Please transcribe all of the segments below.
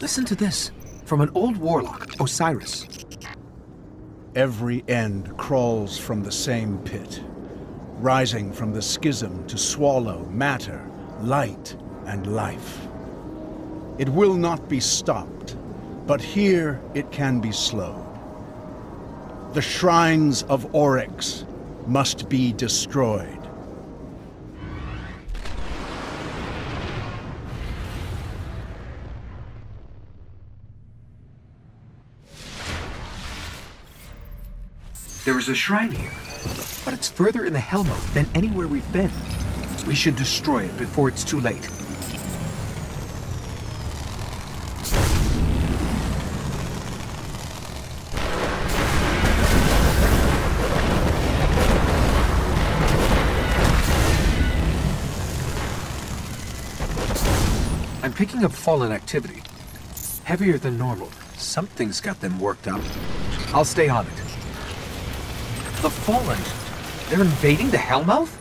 Listen to this. From an old warlock, Osiris. Every end crawls from the same pit, rising from the schism to swallow matter, light, and life. It will not be stopped, but here it can be slowed. The shrines of Oryx must be destroyed. There is a shrine here, but it's further in the Hellmouth than anywhere we've been. We should destroy it before it's too late. I'm picking up fallen activity. Heavier than normal. Something's got them worked up. I'll stay on it. The Fallen? They're invading the Hellmouth?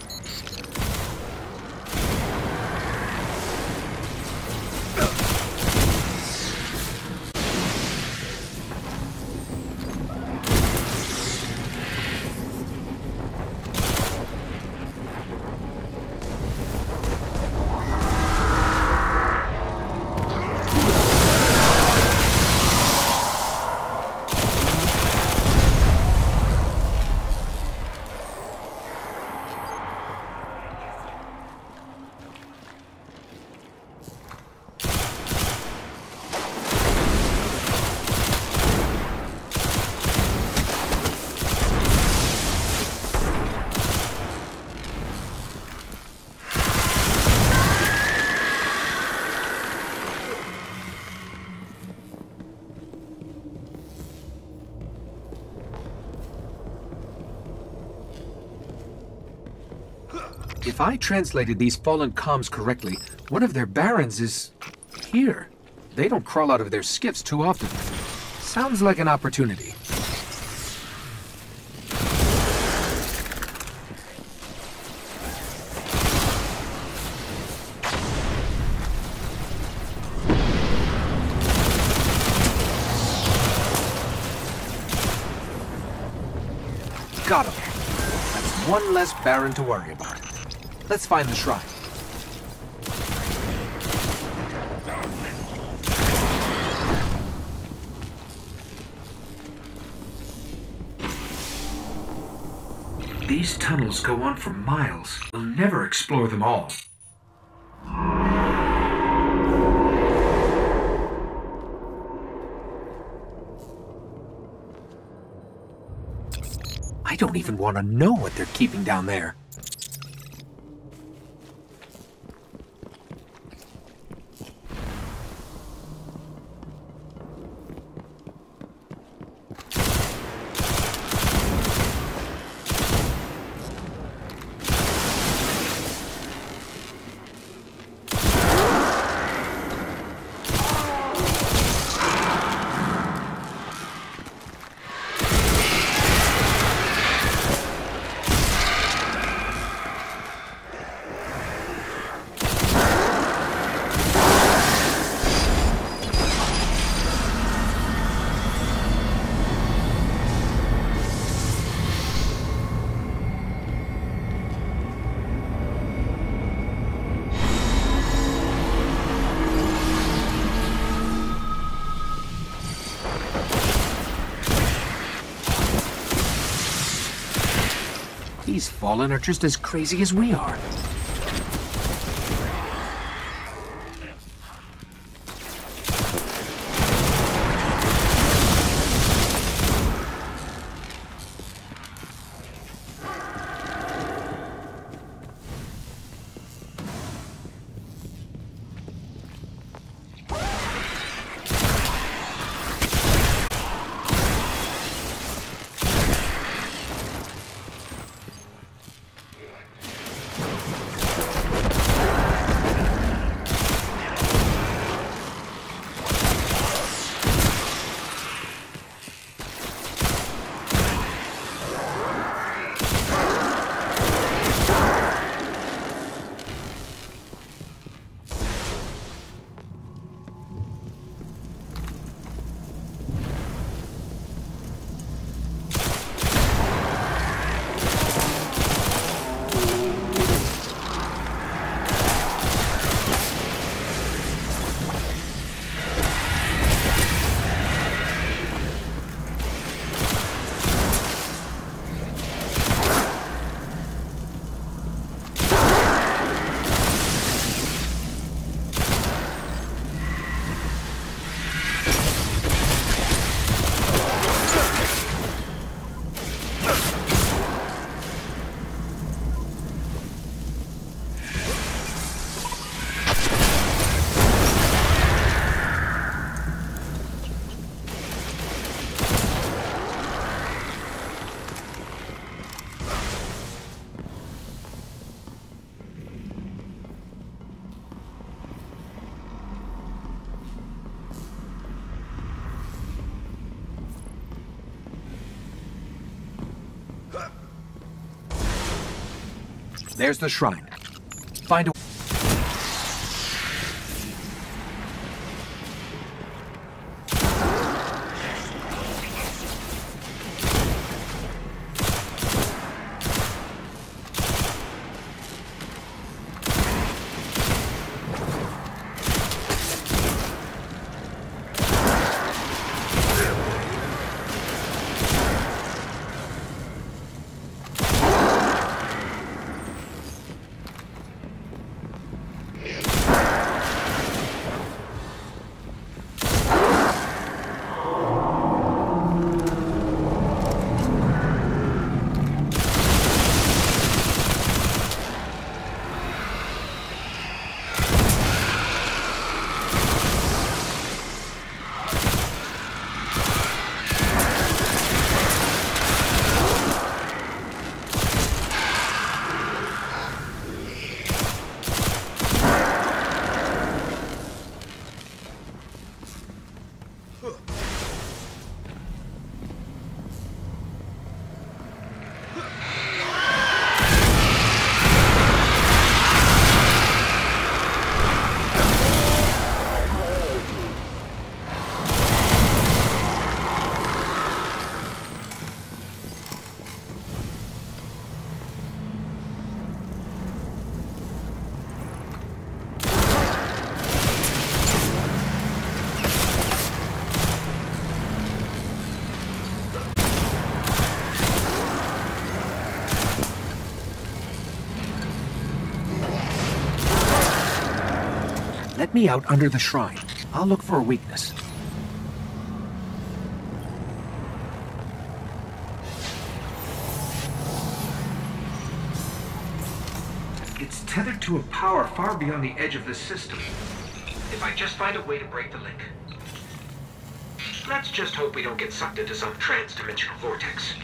If I translated these fallen comms correctly, one of their barons is here. They don't crawl out of their skiffs too often. Sounds like an opportunity. Got him. That's one less baron to worry about. Let's find the shrine. These tunnels go on for miles. We'll never explore them all. I don't even want to know what they're keeping down there. These Fallen are just as crazy as we are. There's the shrine. Let me out under the shrine. I'll look for a weakness. It's tethered to a power far beyond the edge of this system. If I just find a way to break the link. Let's just hope we don't get sucked into some trans-dimensional vortex.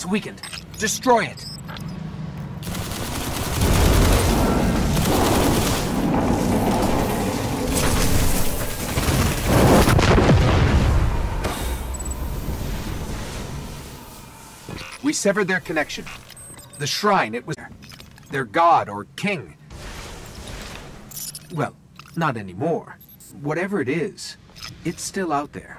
It's weakened. Destroy it. We severed their connection. The shrine, it was their god or king. Well, not anymore. Whatever it is, it's still out there.